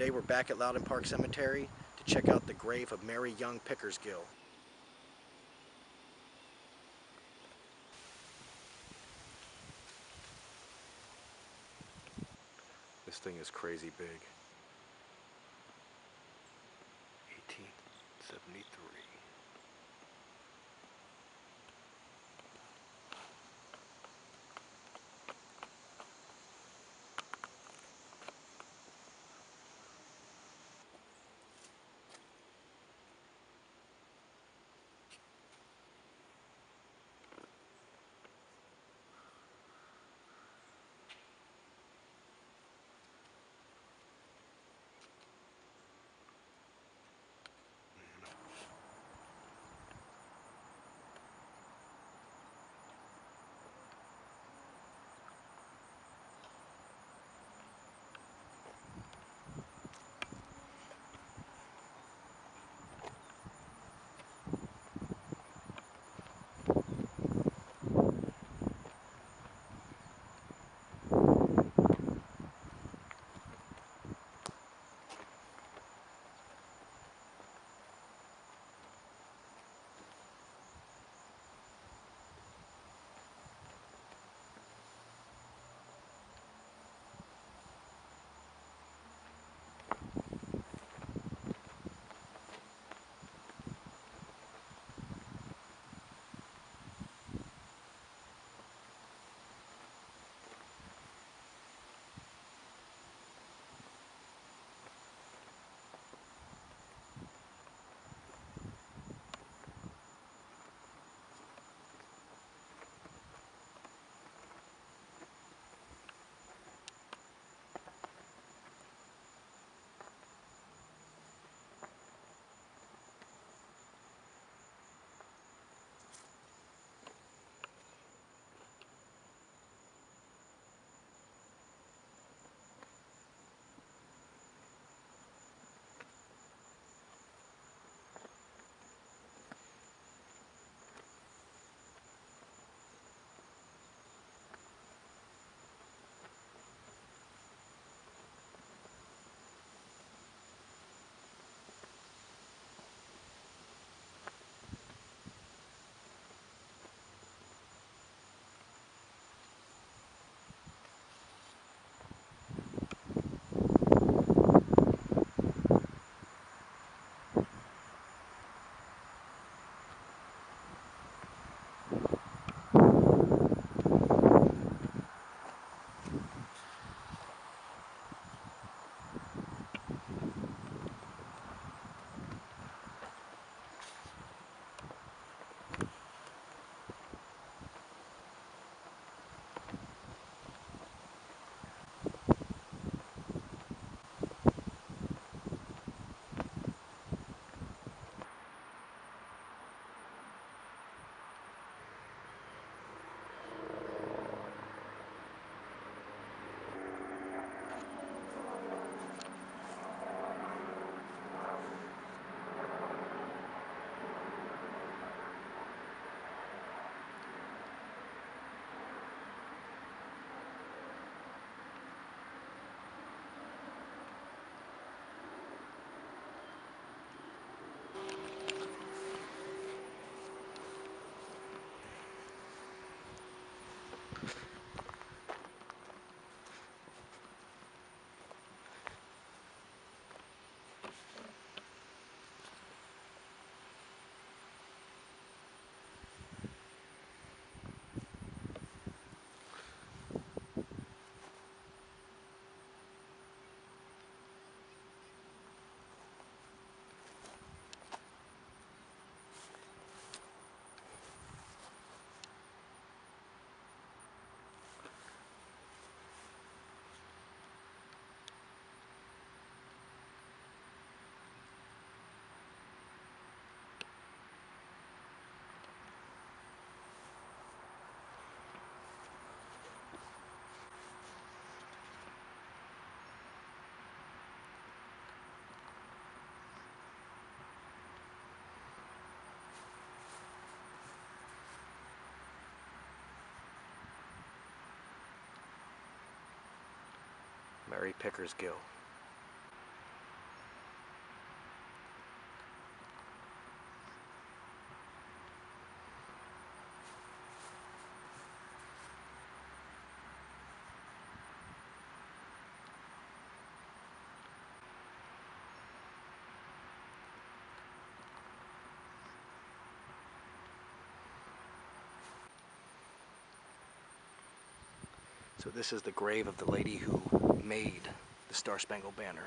Today we're back at Loudon Park Cemetery to check out the grave of Mary Young Pickersgill. This thing is crazy big. Mary Pickersgill. So this is the grave of the lady who made the Star Spangled Banner.